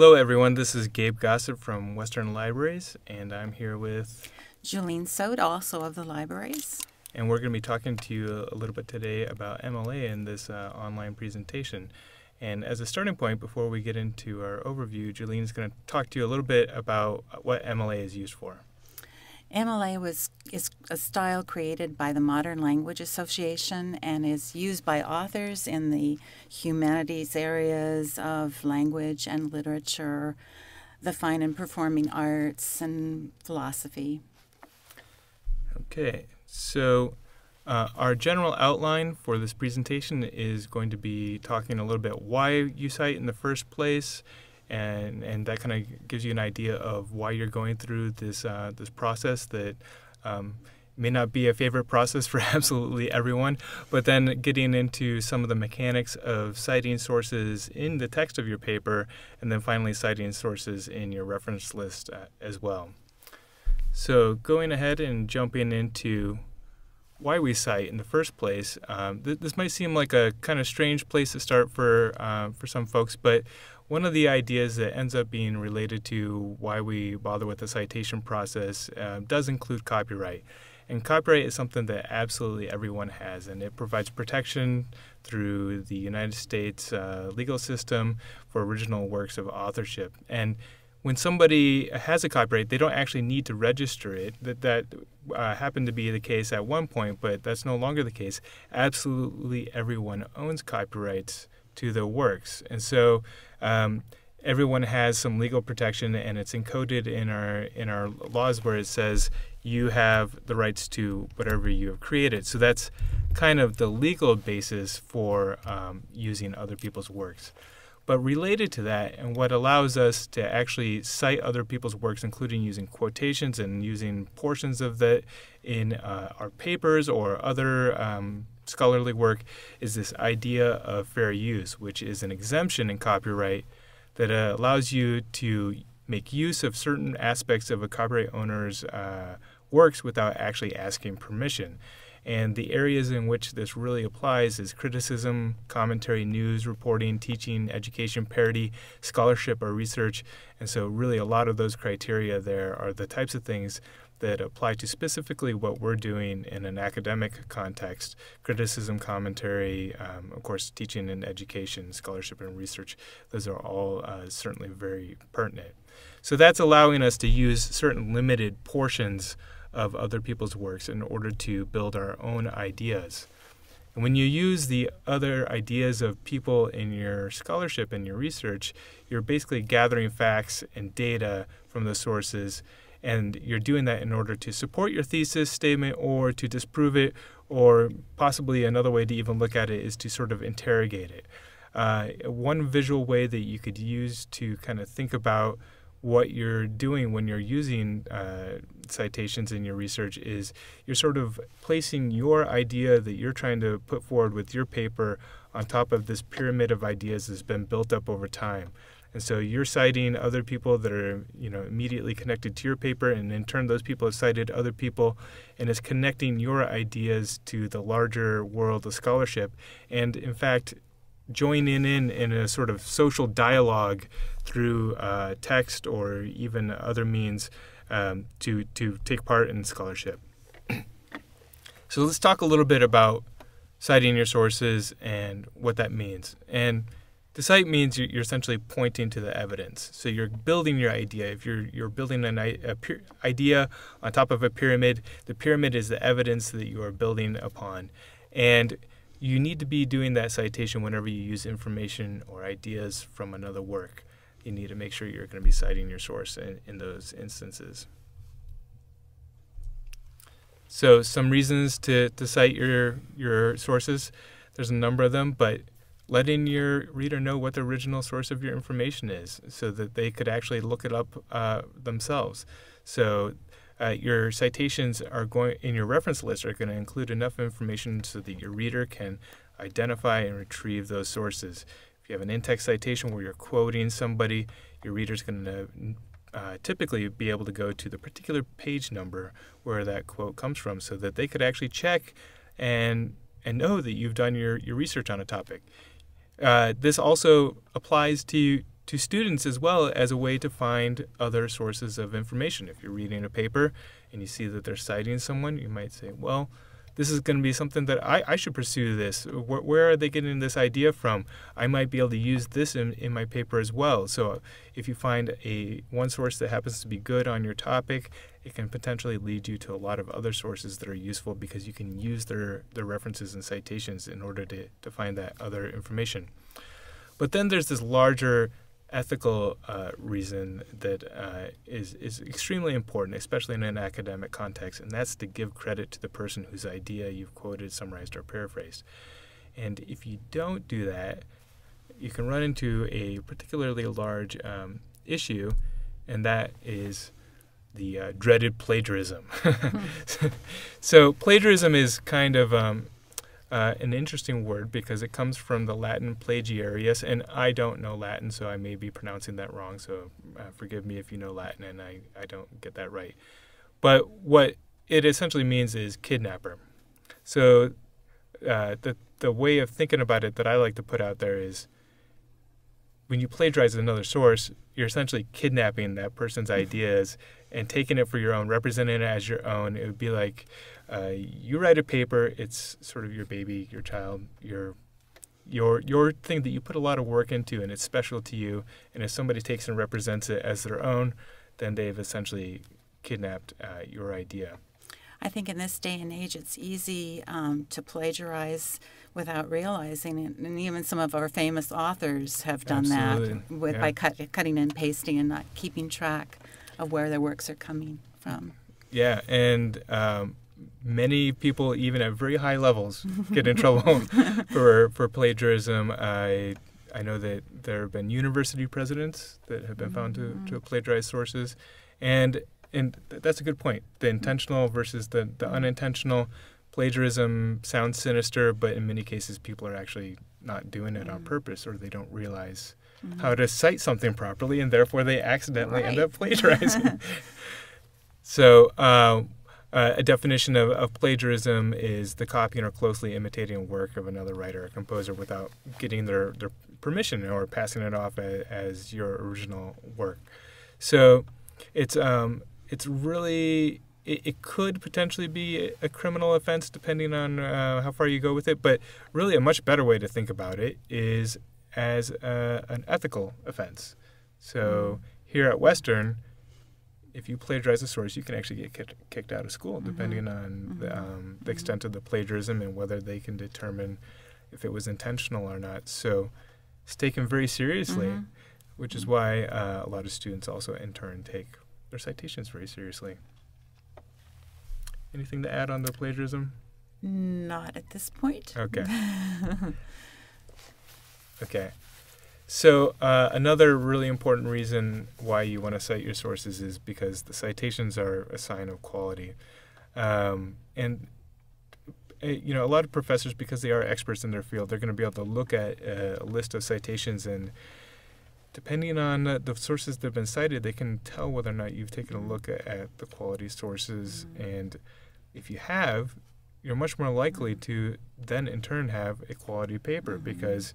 Hello, everyone. This is Gabe Gossip from Western Libraries, and I'm here with Julene Sode, also of the libraries. And we're going to be talking to you a little bit today about MLA in this uh, online presentation. And as a starting point, before we get into our overview, Julene's going to talk to you a little bit about what MLA is used for. MLA was is a style created by the Modern Language Association and is used by authors in the humanities areas of language and literature, the fine and performing arts, and philosophy. Okay, so uh, our general outline for this presentation is going to be talking a little bit why you cite in the first place and and that kind of gives you an idea of why you're going through this uh, this process that um, may not be a favorite process for absolutely everyone, but then getting into some of the mechanics of citing sources in the text of your paper, and then finally citing sources in your reference list uh, as well. So going ahead and jumping into why we cite in the first place. Um, th- this might seem like a kind of strange place to start for uh, for some folks, but one of the ideas that ends up being related to why we bother with the citation process uh, does include copyright. And copyright is something that absolutely everyone has, and it provides protection through the United States uh, legal system for original works of authorship. And when somebody has a copyright, they don't actually need to register it. That that uh, happened to be the case at one point, but that's no longer the case. Absolutely everyone owns copyrights to their works, and so um, everyone has some legal protection, and it's encoded in our in our laws where it says you have the rights to whatever you have created. So that's kind of the legal basis for um, using other people's works. But related to that, and what allows us to actually cite other people's works, including using quotations and using portions of that in uh, our papers or other um, scholarly work is this idea of fair use, which is an exemption in copyright that uh, allows you to make use of certain aspects of a copyright owner's uh, works without actually asking permission. And the areas in which this really applies is criticism, commentary, news, reporting, teaching, education, parody, scholarship, or research. And so, really, a lot of those criteria there are the types of things that apply to specifically what we're doing in an academic context criticism, commentary, um, of course, teaching and education, scholarship and research. Those are all uh, certainly very pertinent. So that's allowing us to use certain limited portions of other people's works in order to build our own ideas. And when you use the other ideas of people in your scholarship and your research, you're basically gathering facts and data from the sources and you're doing that in order to support your thesis statement or to disprove it, or possibly another way to even look at it is to sort of interrogate it. Uh, one visual way that you could use to kind of think about what you're doing when you're using uh, citations in your research is you're sort of placing your idea that you're trying to put forward with your paper on top of this pyramid of ideas that's been built up over time. And so you're citing other people that are, you know, immediately connected to your paper, and in turn, those people have cited other people, and it's connecting your ideas to the larger world of scholarship. And in fact, joining in in a sort of social dialogue through uh, text or even other means um, to to take part in scholarship. so let's talk a little bit about citing your sources and what that means. And the cite means you're essentially pointing to the evidence. So you're building your idea. If you're you're building an idea on top of a pyramid, the pyramid is the evidence that you are building upon, and you need to be doing that citation whenever you use information or ideas from another work. You need to make sure you're going to be citing your source in, in those instances. So some reasons to, to cite your your sources. There's a number of them, but letting your reader know what the original source of your information is so that they could actually look it up uh, themselves. So uh, your citations are going in your reference list are going to include enough information so that your reader can identify and retrieve those sources. If you have an in-text citation where you're quoting somebody, your reader's going to uh, typically be able to go to the particular page number where that quote comes from so that they could actually check and and know that you've done your, your research on a topic. Uh, this also applies to to students as well as a way to find other sources of information. If you're reading a paper and you see that they're citing someone, you might say, well, this is going to be something that I, I should pursue this. Where, where, are they getting this idea from? I might be able to use this in, in my paper as well. So if you find a one source that happens to be good on your topic, it can potentially lead you to a lot of other sources that are useful because you can use their, their references and citations in order to, to find that other information. But then there's this larger ethical uh, reason that uh, is is extremely important, especially in an academic context, and that's to give credit to the person whose idea you've quoted, summarized, or paraphrased. And if you don't do that, you can run into a particularly large um, issue, and that is the uh, dreaded plagiarism. so plagiarism is kind of um, uh, an interesting word because it comes from the Latin plagiarius, and I don't know Latin, so I may be pronouncing that wrong. So uh, forgive me if you know Latin and I, I don't get that right. But what it essentially means is kidnapper. So uh, the the way of thinking about it that I like to put out there is when you plagiarize another source, you're essentially kidnapping that person's mm-hmm. ideas and taking it for your own, representing it as your own. It would be like uh, you write a paper; it's sort of your baby, your child, your your your thing that you put a lot of work into, and it's special to you. And if somebody takes and represents it as their own, then they've essentially kidnapped uh, your idea. I think in this day and age, it's easy um, to plagiarize without realizing it. And even some of our famous authors have done Absolutely. that with, yeah. by cut, cutting and pasting and not keeping track of where their works are coming from. Yeah, and um, many people, even at very high levels, get in trouble for for plagiarism. I I know that there have been university presidents that have been found to, to mm-hmm. plagiarize sources, and and that's a good point. The intentional versus the the unintentional plagiarism sounds sinister, but in many cases, people are actually not doing it on mm. purpose, or they don't realize mm-hmm. how to cite something properly, and therefore they accidentally right. end up plagiarizing. so. Uh, uh, a definition of, of, plagiarism is the copying or closely imitating work of another writer or composer without getting their, their permission or passing it off as, as your original work. So it's um, it's really it, it, could potentially be a criminal offense depending on uh, how far you go with it. But really, a much better way to think about it is as a, an ethical offense. So mm. here at Western if you plagiarize a source, you can actually get kicked, kicked out of school, mm-hmm. depending on mm-hmm. the, um, the, extent of the plagiarism and whether they can determine if it was intentional or not. So it's taken very seriously, mm-hmm. which is why uh, a lot of students also in turn take their citations very seriously. Anything to add on the plagiarism? Not at this point. Okay. okay. So uh, another really important reason why you want to cite your sources is because the citations are a sign of quality, um, and eh, you know a lot of professors because they are experts in their field, they're going to be able to look at a list of citations and depending on the sources that have been cited, they can tell whether or not you've taken a look at, at the quality sources, mm-hmm. and if you have, you're much more likely to then in turn have a quality paper mm-hmm. because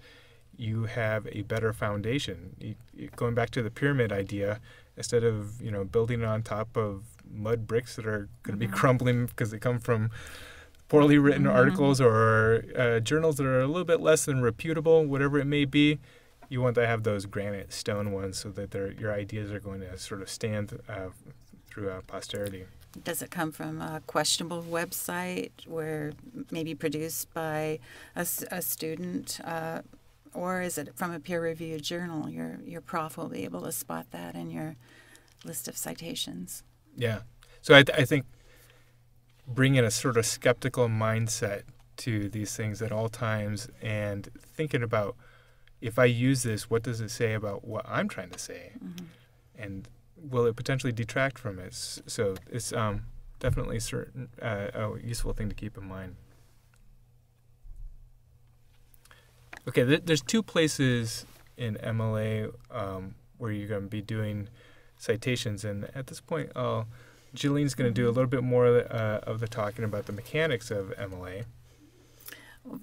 you have a better foundation. You, you, going back to the pyramid idea, instead of you know building it on top of mud bricks that are going to mm-hmm. be crumbling because they come from poorly written mm-hmm. articles or uh, journals that are a little bit less than reputable, whatever it may be, you want to have those granite stone ones so that your ideas are going to sort of stand uh, throughout posterity. Does it come from a questionable website where maybe produced by a, a student? Uh, or is it from a peer-reviewed journal? Your your prof will be able to spot that in your list of citations. Yeah. So I, th- I think bringing a sort of skeptical mindset to these things at all times and thinking about if I use this, what does it say about what I'm trying to say, mm-hmm. and will it potentially detract from it? So it's um, definitely certain uh, a useful thing to keep in mind. Okay, th- there's two places in MLA um, where you're going to be doing citations, and at this point, Jillian's going to do a little bit more uh, of the talking about the mechanics of MLA.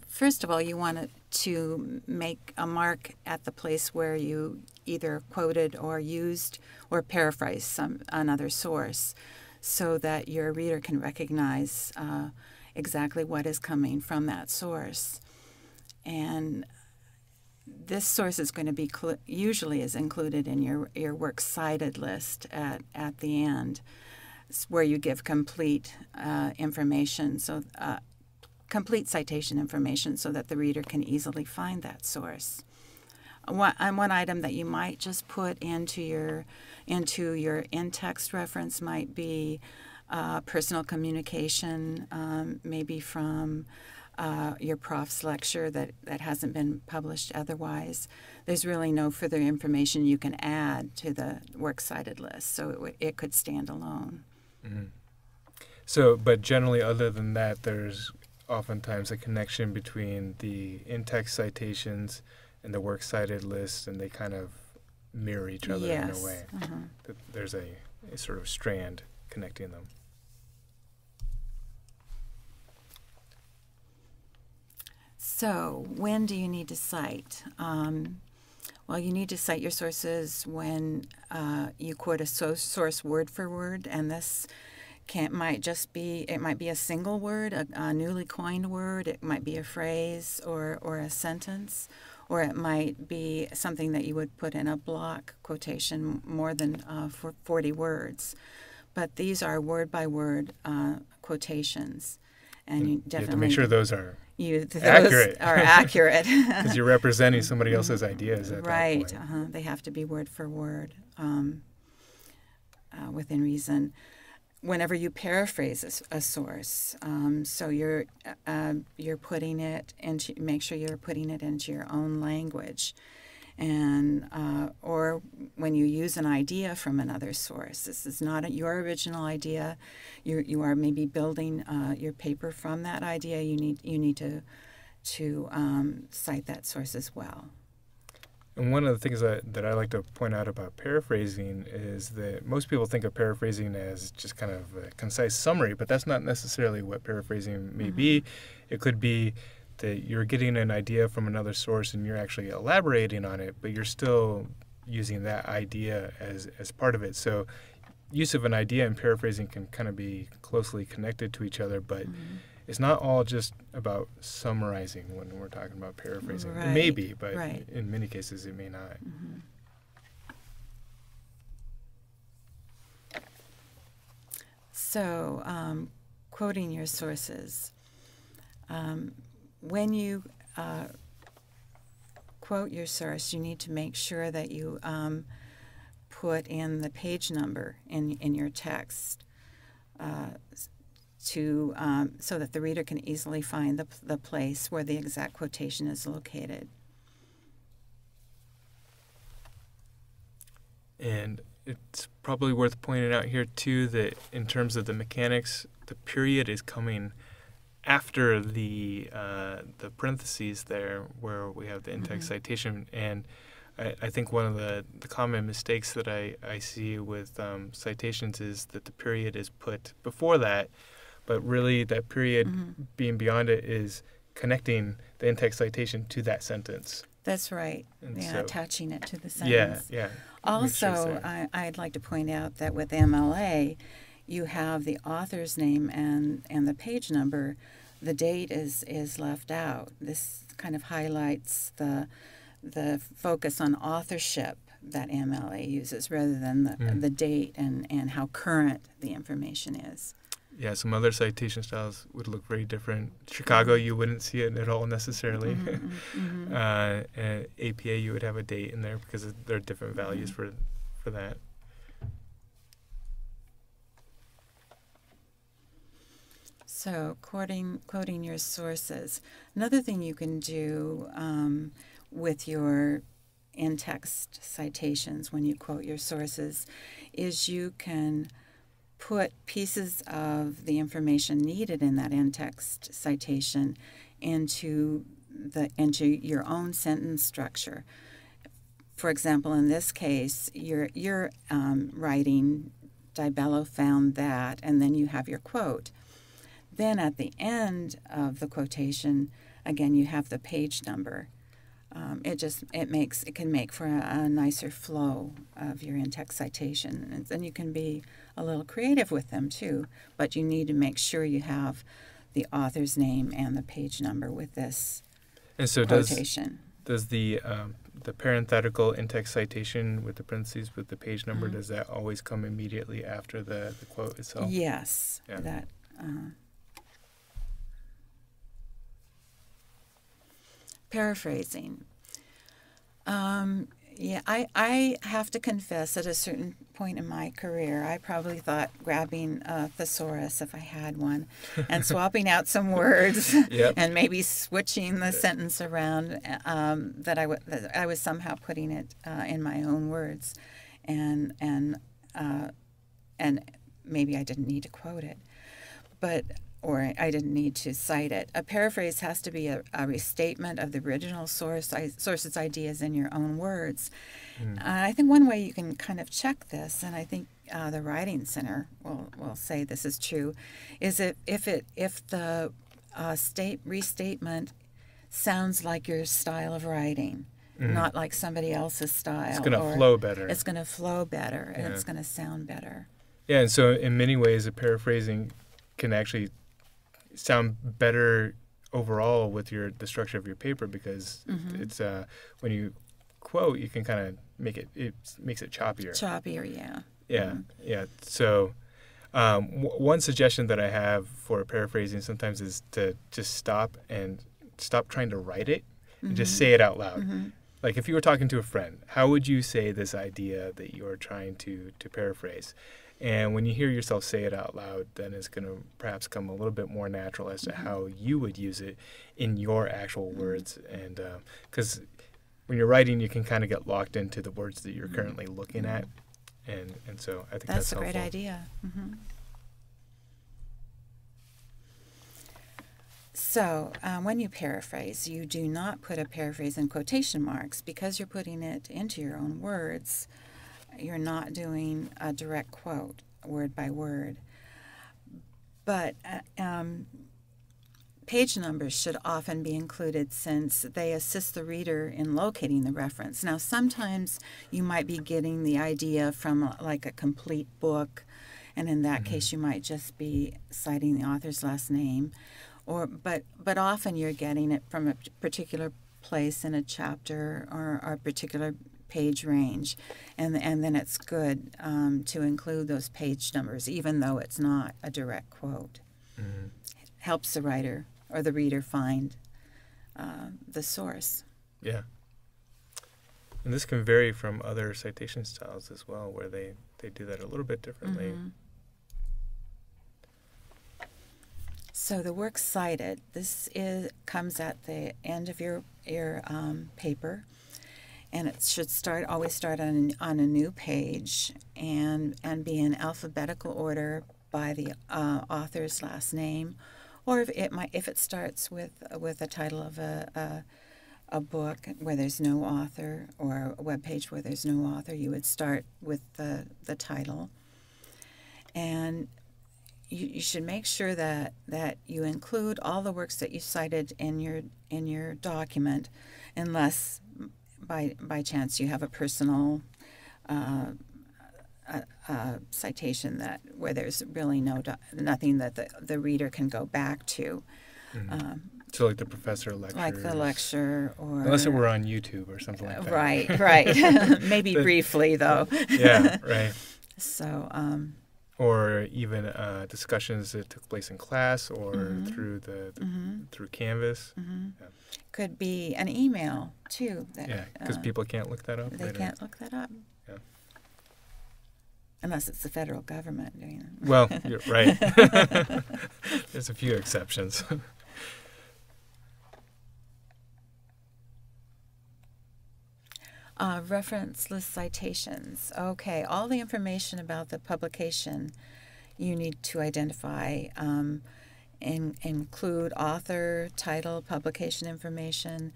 First of all, you want to make a mark at the place where you either quoted or used or paraphrased some another source, so that your reader can recognize uh, exactly what is coming from that source. And this source is going to be usually is included in your your works cited list at at the end, where you give complete uh, information. So. Uh, complete citation information so that the reader can easily find that source. One, one item that you might just put into your into your in-text reference might be uh, personal communication, um, maybe from uh, your prof's lecture that, that hasn't been published otherwise. There's really no further information you can add to the works cited list, so it, w- it could stand alone. Mm-hmm. So, but generally, other than that, there's oftentimes a connection between the in-text citations and the works cited list, and they kind of mirror each other yes. in a way. Uh-huh. There's a, a sort of strand connecting them. So, when do you need to cite? Um, well, you need to cite your sources when uh, you quote a so- source word for word, and this can might just be it might be a single word, a, a, newly coined word. It might be a phrase or or a sentence, or it might be something that you would put in a block quotation more than uh, for forty words. But these are word by word uh, quotations, and you definitely you have to make sure those are you those accurate. are accurate. Because you're representing somebody else's ideas at right uh-huh. they have to be word for word um, uh, within reason. Whenever you paraphrase a, a source um, so you're uh, you're putting it into make sure you're putting it into your own language and uh, or when you use an idea from another source this is not a, your original idea you you are maybe building uh, your paper from that idea you need you need to to um, cite that source as well and one of the things that, that I like to point out about paraphrasing is that most people think of paraphrasing as just kind of a concise summary, but that's not necessarily what paraphrasing may mm-hmm. be. It could be that you're getting an idea from another source and you're actually elaborating on it, but you're still using that idea as, as part of it. So, use of an idea and paraphrasing can kind of be closely connected to each other, but mm-hmm. it's not all just about summarizing when we're talking about paraphrasing. Right. It may be, but right. in many cases it may not. Mm-hmm. So, um, quoting your sources. Um, when you uh, quote your source, you need to make sure that you um, put in the page number in, in your text uh, to um, so that the reader can easily find the, the place where the exact quotation is located. And it's probably worth pointing out here too that in terms of the mechanics, the period is coming after the uh, the parentheses there where we have the in-text mm-hmm. citation and I, I, think one of the, the common mistakes that I, I see with um, citations is that the period is put before that but really that period mm-hmm. being beyond it is connecting the in-text citation to that sentence. That's right. And yeah so, attaching it to the sentence. Yeah yeah also I, i'd like to point out that with mla you have the author's name and, and the page number, the date is, is left out. This kind of highlights the, the focus on authorship that MLA uses rather than the, mm. the date and, and how current the information is. Yeah, some other citation styles would look very different. Chicago, you wouldn't see it at all necessarily. Mm-hmm, mm-hmm. uh, APA, you would have a date in there because there are different values mm-hmm. for for that. So, quoting, quoting your sources. Another thing you can do um, with your in text citations when you quote your sources is you can put pieces of the information needed in that in text citation into the into your own sentence structure. For example, in this case, you're you're um, writing Dibello found that, and then you have your quote. Then at the end of the quotation, again, you have the page number. Um, it just it makes it can make for a, a nicer flow of your in-text citation, and then you can be a little creative with them too. But you need to make sure you have the author's name and the page number with this And so does quotation. does the um, the parenthetical in-text citation with the parentheses with the page number Mhm. does that always come immediately after the, the quote itself? Yes, Yeah. that. Uh, paraphrasing. Um, yeah, I, I have to confess at a certain point in my career, I probably thought grabbing a thesaurus if I had one and swapping out some words Yep. and maybe switching the sentence around um, that, I w- that I was somehow putting it uh, in my own words. And, and, uh, and maybe I didn't need to quote it, but or I didn't need to cite it. A paraphrase has to be a, a restatement of the original source I, source's ideas in your own words. Mm. Uh, I think one way you can kind of check this, and I think uh, the Writing Center will, will say this is true, is if, if it if the uh, state restatement sounds like your style of writing, not like somebody else's style. It's going to flow better. It's going to flow better, and it's going to sound better. Yeah, and so in many ways, a paraphrasing can actually sound better overall with your the structure of your paper because Mhm. it's uh, when you quote, you can kind of make it it makes it choppier. Choppier, yeah. Yeah, yeah. So, um, w- one suggestion that I have for paraphrasing sometimes is to just stop and stop trying to write it and just say it out loud. Mhm. Like if you were talking to a friend, how would you say this idea that you're trying to to paraphrase? And when you hear yourself say it out loud, then it's going to perhaps come a little bit more natural as to how you would use it in your actual words. And because when you're writing, you can kind of get locked into the words that you're currently looking at, and and so I think that's, That's, a great helpful. idea. hmm So, um, when you paraphrase, you do not put a paraphrase in quotation marks because you're putting it into your own words. You're not doing a direct quote, word by word. But uh, um, page numbers should often be included since they assist the reader in locating the reference. Now, sometimes you might be getting the idea from uh, like a complete book, and in that case, you might just be citing the author's last name, or but but often you're getting it from a particular place in a chapter or, or a particular page range, and and then it's good um, to include those page numbers, even though it's not a direct quote. Mhm. Helps the writer or the reader find uh, the source. Yeah. And this can vary from other citation styles as well, where they, they do that a little bit differently. Mhm. So the works cited. This is comes at the end of your your um, paper, and it should start always start on on a new page and and be in alphabetical order by the uh, author's last name, or if it might if it starts with with a title of a, a a book where there's no author or a web page where there's no author, you would start with the the title. And you, you should make sure that, that you include all the works that you cited in your in your document, unless by by chance you have a personal uh, a, a citation that where there's really no nothing that the, the reader can go back to, Mhm. um, So like the professor lectures. like the lecture or Unless it were on YouTube or something like that. right right maybe briefly though. yeah, right. So um, Or even uh, discussions that took place in class or Mhm. through the, the mhm, through Canvas. mhm. Yeah. could be an email too. That, Yeah, because uh, people can't look that up. They later. can't look that up. Yeah. Unless it's the federal government doing it. Well, you're right. There's a few exceptions. Uh, reference list citations. Okay, all the information about the publication you need to identify. Um, in, include author, title, publication information,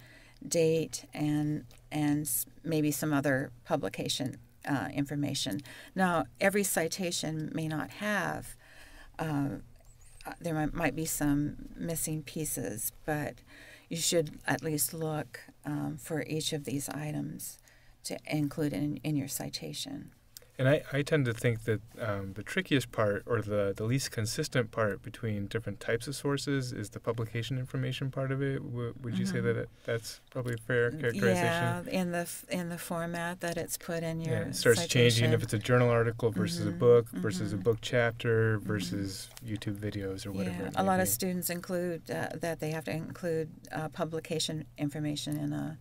date, and and maybe some other publication uh, information. Now, every citation may not have. Uh, uh, there might, might be some missing pieces, but you should at least look um, for each of these items to include in, in your citation. And I, I tend to think that um, the trickiest part or the, the least consistent part between different types of sources is the publication information part of it. W- would you mm-hmm. say that it, that's probably a fair characterization? Yeah, in the in the format that it's put in your yeah, it starts citation. changing if it's a journal article versus mm-hmm. a book versus mm-hmm. a book chapter mm-hmm. versus YouTube videos or whatever. Yeah, a lot be. of students include uh, that they have to include uh, publication information in a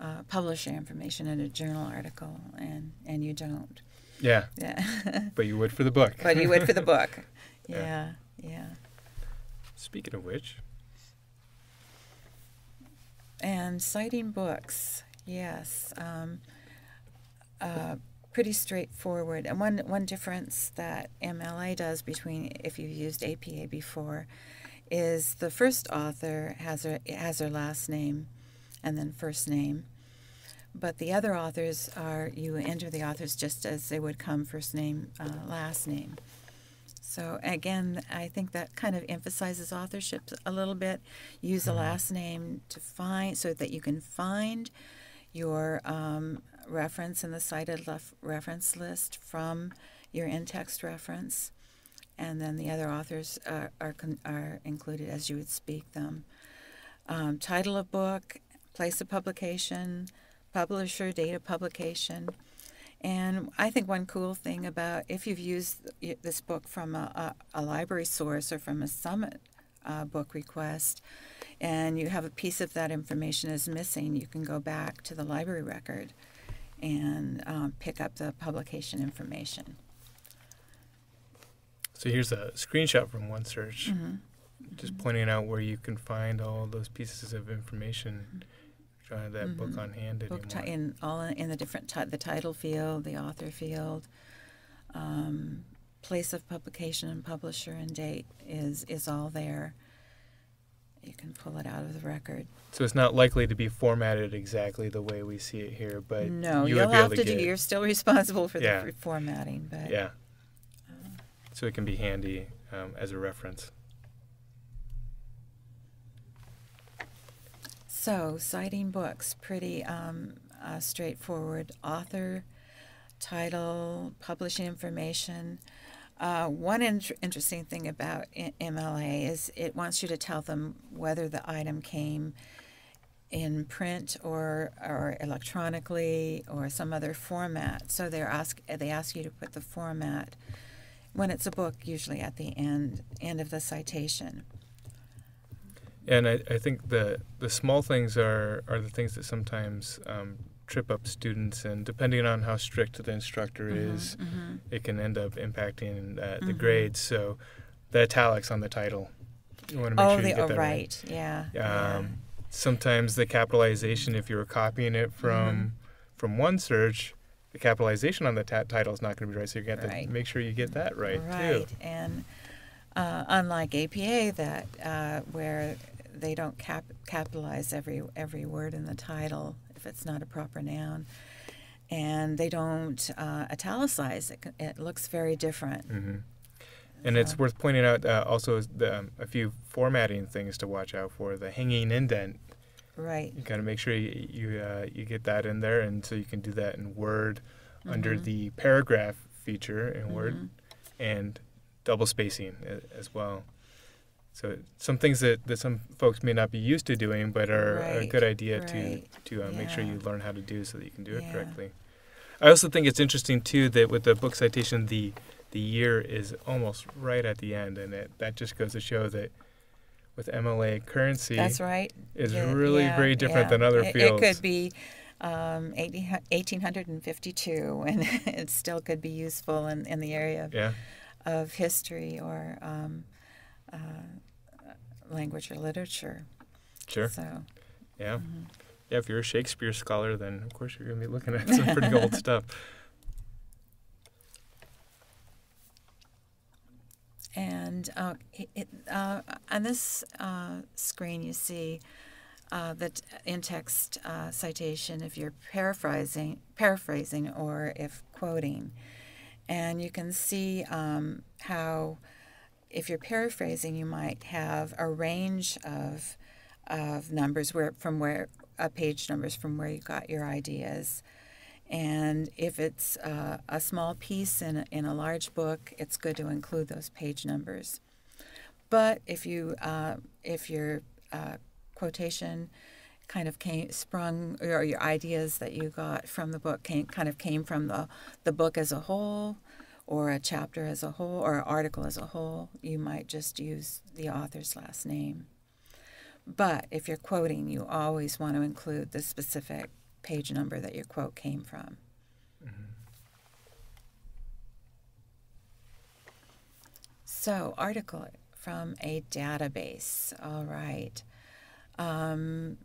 uh, publisher information in a journal article, and and you don't. Yeah. Yeah. but you would for the book. but you would for the book. Yeah. Yeah. yeah. Speaking of which. And citing books, yes. Um, uh, pretty straightforward. And one one difference that MLA does between if you've used APA before is the first author has her has her last name and then first name but the other authors are you enter the authors just as they would come first name, uh, last name. So again, I think that kind of emphasizes authorship a little bit. Use the mm-hmm. last name to find so that you can find your um, reference in the cited reference list from your in-text reference, and then the other authors are are, con- are included as you would speak them. Um, title of book, place of publication, publisher, date of publication. And I think one cool thing about if you've used this book from a, a, a library source or from a summit uh, book request, and you have a piece of that information is missing, you can go back to the library record and um, pick up the publication information. So here's a screenshot from OneSearch, mm-hmm. just mm-hmm. pointing out where you can find all those pieces of information. Mm-hmm trying to have that mm-hmm. book on hand book anymore. In all in the different the title field, the author field, um, place of publication and publisher and date is is all there. You can pull it out of the record. So it's not likely to be formatted exactly the way we see it here, but no, you will have to, do. It. You're still responsible for yeah. the formatting, but yeah. Uh, so it can be handy um, as a reference. So, citing books, pretty um, uh, straightforward. Author, title, publishing information. Uh, one in- interesting thing about MLA is it wants you to tell them whether the item came in print or or electronically or some other format. So they ask they ask you to put the format when it's a book, usually at the end end of the citation. And I, I think the the small things are, are the things that sometimes um, trip up students, and depending on how strict the instructor mm-hmm, is, mm-hmm. it can end up impacting uh, the mm-hmm. grades. So, the italics on the title, you want to make oh, sure the, you get oh, that right. right. Yeah. Um, yeah. Sometimes the capitalization, if you were copying it from mm-hmm. from OneSearch, the capitalization on the ta- title is not going to be right. So you have right. to make sure you get that right, right. too. And uh, unlike APA, that uh, where they don't cap- capitalize every every word in the title if it's not a proper noun, and they don't uh, italicize it. It looks very different. Mm-hmm. And so. it's worth pointing out uh, also the, um, a few formatting things to watch out for. The hanging indent. Right. You got to make sure you you, uh, you get that in there, and so you can do that in Word mm-hmm. under the paragraph feature in mm-hmm. Word, and double spacing as well. So some things that, that some folks may not be used to doing, but are right, a good idea right. to to uh, yeah. make sure you learn how to do so that you can do it yeah. correctly. I also think it's interesting too that with the book citation, the the year is almost right at the end, and it, that just goes to show that with MLA currency, that's right, is really yeah, very different than other it, fields. It could be um, 1852, and it still could be useful in, in the area of, of history or um, uh, language or literature. Sure. So. Yeah. Mm-hmm. Yeah. If you're a Shakespeare scholar, then of course you're going to be looking at some pretty old stuff. And uh, it, uh, on this uh, screen, you see uh, the in-text uh, citation if you're paraphrasing, paraphrasing or if quoting, and you can see um, how if you're paraphrasing, you might have a range of of numbers where from where uh, page numbers from where you got your ideas. And if it's uh, a small piece in a, in a large book, it's good to include those page numbers. But if you uh, if your uh, quotation kind of came sprung or your ideas that you got from the book came kind of came from the the book as a whole or a chapter as a whole or an article as a whole, you might just use the author's last name. But if you're quoting, you always want to include the specific page number that your quote came from. Mm-hmm. So, article from a database. All right. Um,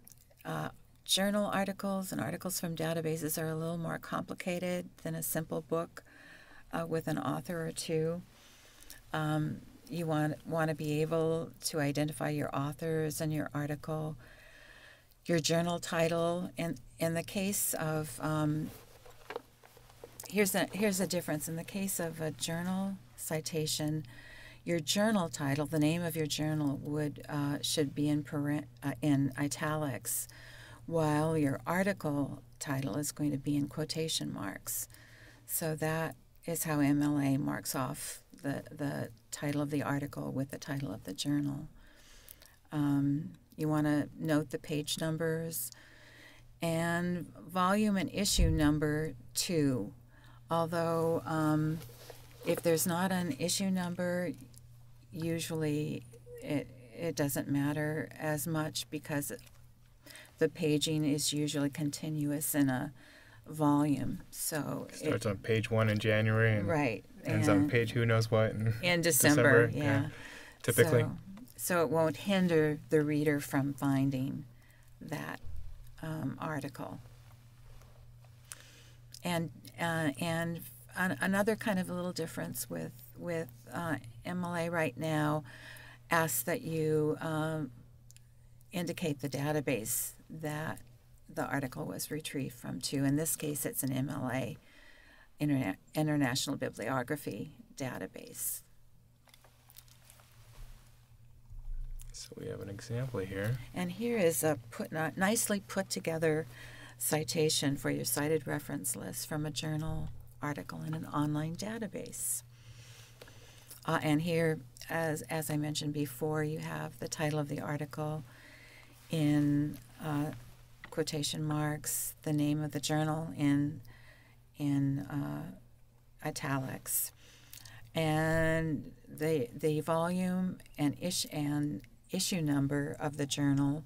uh, journal articles and articles from databases are a little more complicated than a simple book uh, with an author or two. Um, you want want to be able to identify your authors and your article, your journal title. In in the case of um, here's a here's a difference. In the case of a journal citation, your journal title, the name of your journal, would uh, should be in parent, uh, in italics, while your article title is going to be in quotation marks. So that is how MLA marks off the, the title of the article with the title of the journal. Um, you want to note the page numbers and volume and issue number two. Although, um, if there's not an issue number, usually it, it doesn't matter as much because the paging is usually continuous in a volume. So it starts it, on page one in January and right ends and on page who knows what in, in December. December yeah. yeah. typically. So, so, it won't hinder the reader from finding that um, article. And uh, and an, another kind of a little difference with with uh, MLA right now asks that you um, indicate the database that the article was retrieved from too. In this case, it's an MLA, Interna- International Bibliography Database. So we have an example here. And here is a put, nicely put together citation for your cited reference list from a journal article in an online database. Uh, and here, as, as I mentioned before, you have the title of the article in uh, quotation marks, the name of the journal in in uh, italics, and the the volume and ish and issue number of the journal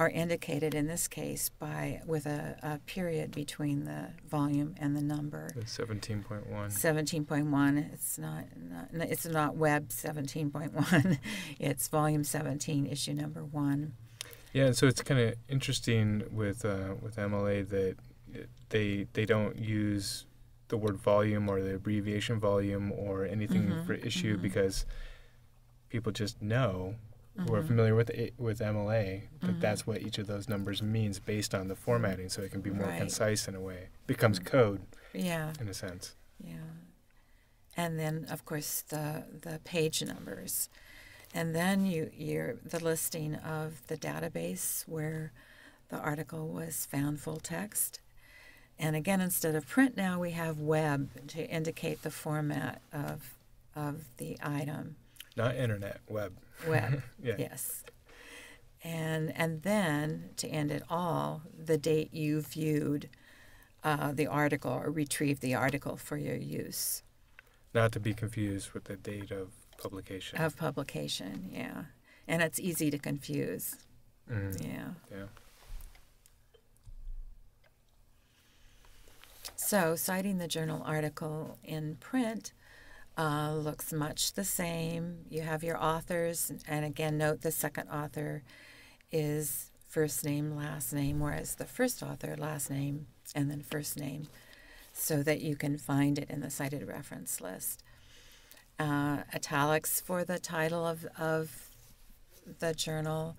are indicated in this case by with a, a period between the volume and the number. Seventeen point one. Seventeen point one. It's not, not it's not web seventeen point one. it's volume seventeen, issue number one. Yeah, and so it's kind of interesting with uh, with MLA that they they don't use the word volume or the abbreviation volume or anything mm-hmm, for issue mm-hmm. because people just know mm-hmm. who are familiar with it, with MLA that mm-hmm. that's what each of those numbers means based on the formatting, so it can be more right. concise in a way. It becomes mm. code. Yeah. In a sense. Yeah. And then, of course, the the page numbers. And then you, you're the listing of the database where the article was found full text. And again, instead of print now, we have web to indicate the format of, of the item. Not internet, web. Web, yeah. yes. And, and then, to end it all, the date you viewed uh, the article or retrieved the article for your use. Not to be confused with the date of publication. Of publication, yeah. And it's easy to confuse. Mm. Yeah. Yeah. So, citing the journal article in print uh, looks much the same. You have your authors, and again, note the second author is first name, last name, whereas the first author, last name, and then first name, so that you can find it in the cited reference list uh, italics for the title of, of the journal.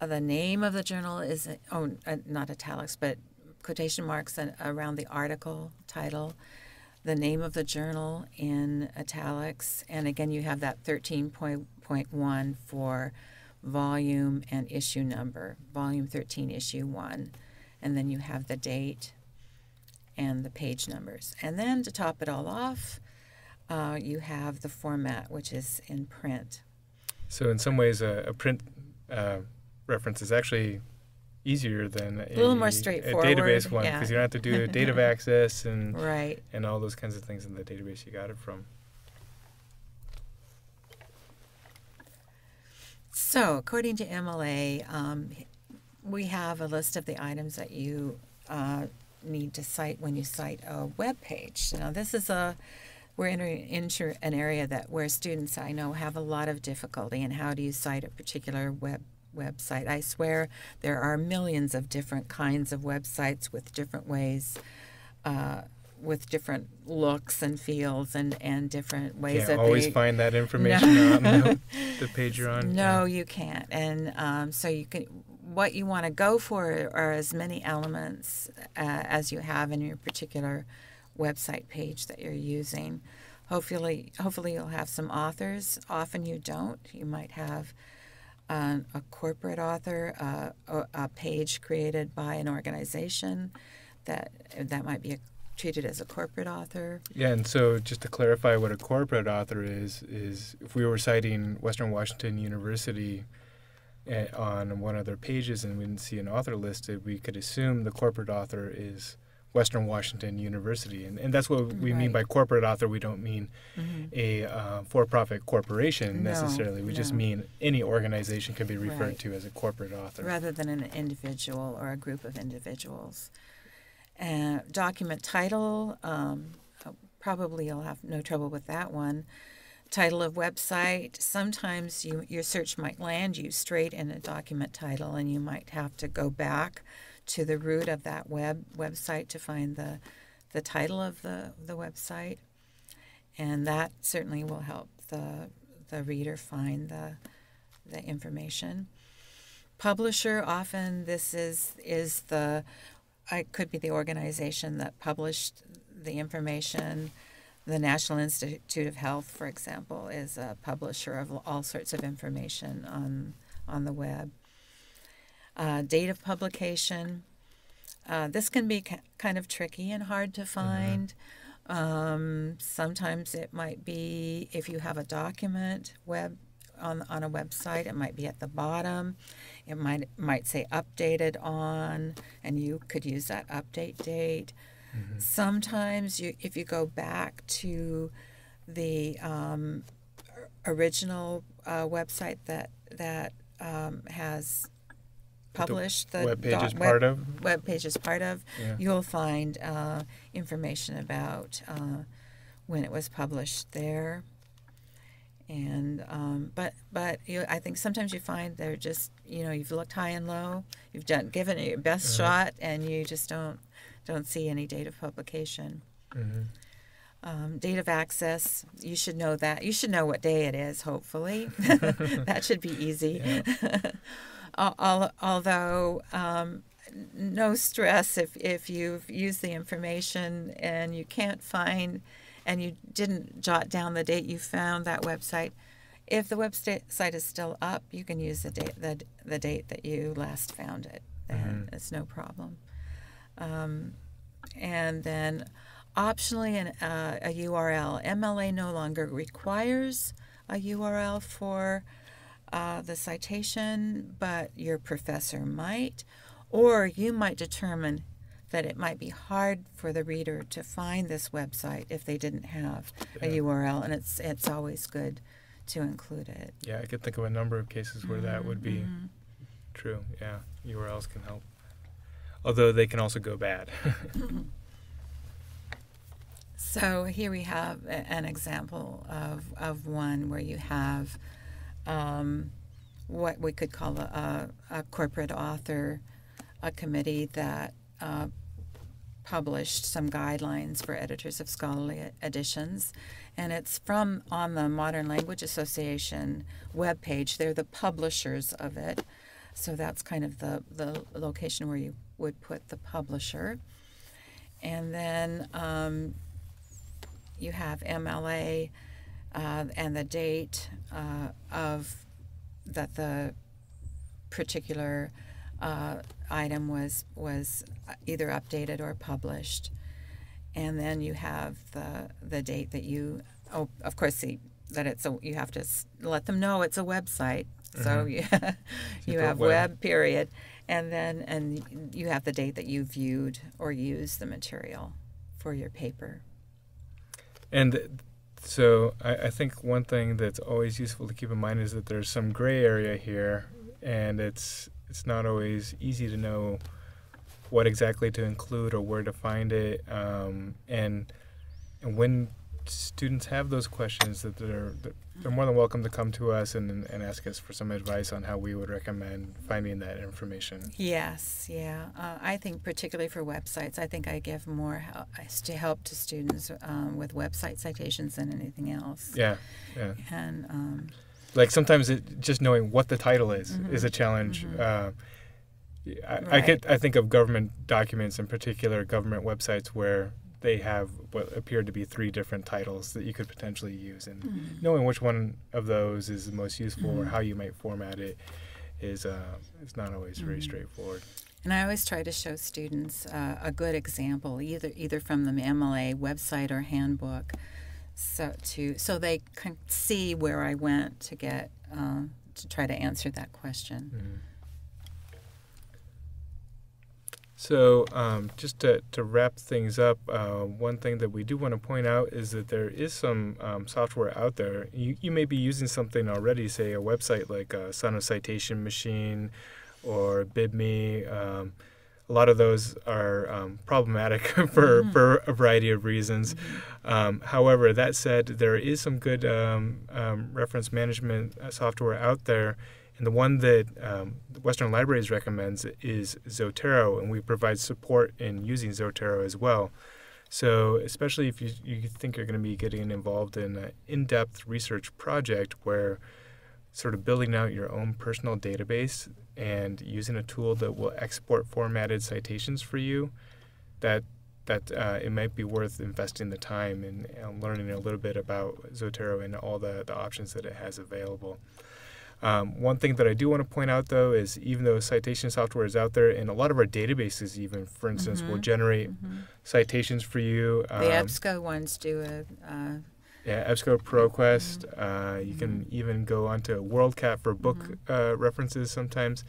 Uh, the name of the journal is, oh, uh, not italics, but quotation marks around the article title. The name of the journal in italics. And again, you have that 13.1 for volume, and issue number. Volume 13, issue 1. And then you have the date and the page numbers. And then to top it all off, uh, you have the format, which is in print. So in some ways, a, a print uh, reference is actually easier than a, A little more a straightforward, database one yeah. because you don't have to do date of access and Right. and all those kinds of things in the database you got it from. So, according to MLA, um, we have a list of the items that you uh, need to cite when you cite a web page. Now, this is a we're entering into an area that where students I know have a lot of difficulty in how do you cite a particular web website. I swear there are millions of different kinds of websites with different ways. Uh, with different looks and feels and, and different ways Can't that always they, find that information on the, the page you're on. no, you can't. And um, so you can. What you want to go for are as many elements uh, as you have in your particular website page that you're using. Hopefully, hopefully you'll have some authors. Often you don't. You might have um, a corporate author, uh, a, a page created by an organization that that might be a, treated as a corporate author. Yeah, and so just to clarify what a corporate author is, is if we were citing Western Washington University eh, on one of their pages and we didn't see an author listed, we could assume the corporate author is Western Washington University. And, and that's what we mean by corporate author. We don't mean a uh, for profit corporation No, necessarily. We just mean any organization can be referred Right. to as a corporate author. rather than an individual or a group of individuals. Uh, document title, um, probably you'll have no trouble with that one. Title of website, sometimes you, your search might land you straight in a document title, and you might have to go back to the root of that web website to find the, the title of the, the website. And that certainly will help the, the reader find the, the information. Publisher often this is is the I could be the organization that published the information. The National Institute of Health for example is a publisher of all sorts of information on on the web uh, date of publication. Uh, this can be ki- kind of tricky and hard to find. Um, sometimes it might be if you have a document web on, on a website it might be at the bottom. It might might say updated on and you could use that update date. Sometimes you if you go back to the um, original uh, website that that um, has published the, web page is part of. web page is part of Yeah. you'll find uh, information about uh, when it was published there. And um, but but you, I think sometimes you find they're just you know you've looked high and low, you've done given it your best Uh-huh. shot, and you just don't don't see any date of publication. hmm Um, date of access, you should know that. You should know what day it is. Hopefully, that should be easy. Al- Although, um, no stress if, if you've used the information and you can't find and you didn't jot down the date you found that website. If the website is still up, you can use the date the, the date that you last found it. And it's no problem. Um, and then optionally an, uh, a URL. MLA no longer requires a URL for uh, the citation, but your professor might, or you might determine that it might be hard for the reader to find this website if they didn't have a URL, and it's it's always good to include it. Yeah, I could think of a number of cases where that would be Mhm. true. Yeah, URLs can help. Although they can also go bad. So here we have an example of, of one where you have um, what we could call a, a, corporate author, a committee that uh, published some guidelines for editors of scholarly editions. And it's from on the Modern Language Association webpage. They're the publishers of it. So that's kind of the, the location where you would put the publisher. And then um, you have MLA uh, and the date uh, of that the particular uh, item was was either updated or published, and then you have the the date that you. Oh, of course, the, that it's a you have to let them know it's a website. So you, you have web. web period, and then and you have the date that you viewed or used the material for your paper. And so I, I think one thing that's always useful to keep in mind is that there's some gray area here, and it's it's not always easy to know what exactly to include or where to find it. Um, and and when students have those questions, that they're they're more than welcome to come to us and and ask us for some advice on how we would recommend finding that information. Yes, yeah. Uh, I think particularly for websites, I think I give more help, to help to students um, with website citations than anything else. Yeah, yeah. And um, like sometimes it, just knowing what the title is is a challenge. Mhm. Uh, I, I get I think of government documents in particular, government websites where they have what appeared to be three different titles that you could potentially use, and Mm-hmm. knowing which one of those is the most useful or Mhm. how you might format it is uh, is not always very Mhm. straightforward. and I always try to show students uh, a good example, either either from the MLA website or handbook, so to so they can see where I went to get uh, to try to answer that question. Mhm. So, um, just to, to wrap things up, uh, one thing that we do want to point out is that there is some um, software out there. You, you may be using something already, say a website like uh, Citation Machine or BibMe. Um, a lot of those are um, problematic for, Mhm. for a variety of reasons. Um, however, that said, there is some good um, um, reference management uh, software out there. And the one that um, Western Libraries recommends is Zotero, and we provide support in using Zotero as well. So, especially if you, you think you're going to be getting involved in an in depth research project where sort of building out your own personal database and using a tool that will export formatted citations for you, that that uh, it might be worth investing the time in learning a little bit about Zotero and all the, the options that it has available. Um, one thing that I do want to point out, though, is even though citation software is out there, and a lot of our databases, even for instance, will Mhm. generate Mhm. citations for you. Um, The EBSCO ones do a. Uh, yeah, EBSCO ProQuest. Uh, you can even go onto WorldCat for book Mhm. uh, references sometimes.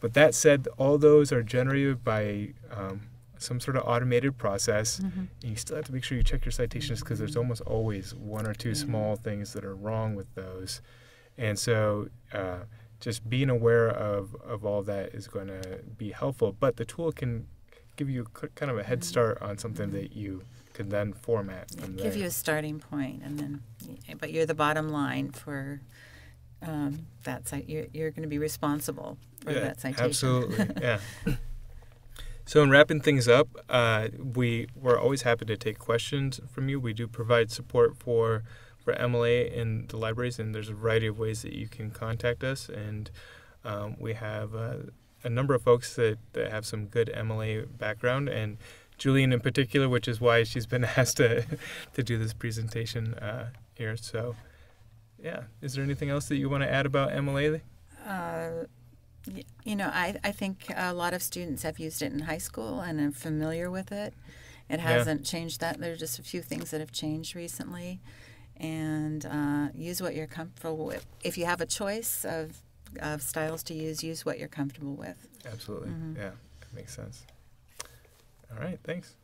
But that said, all those are generated by um, some sort of automated process. mhm. And you still have to make sure you check your citations because there's almost always one or two Yeah. small things that are wrong with those. And so uh, just being aware of, of all that is going to be helpful. But the tool can give you kind of a head Mhm. start on something that you can then format from there. give you a starting point, and then, but you're the bottom line for um, that site. You're, you're going to be responsible for Yeah, that citation. Absolutely, yeah. So in wrapping things up, uh, we we're always happy to take questions from you. We do provide support for for MLA in the libraries, and there's a variety of ways that you can contact us. And um, we have uh, a number of folks that, that have some good MLA background, and Julian in particular, which is why she's been asked to to do this presentation uh, here. So, yeah, is there anything else that you want to add about MLA? Uh, you know, I, I think a lot of students have used it in high school and are familiar with it. It hasn't changed that. There are just a few things that have changed recently. And uh, use what you're comfortable with. If you have a choice of, of styles to use, use what you're comfortable with. Absolutely, Mhm. yeah, that makes sense. All right, thanks.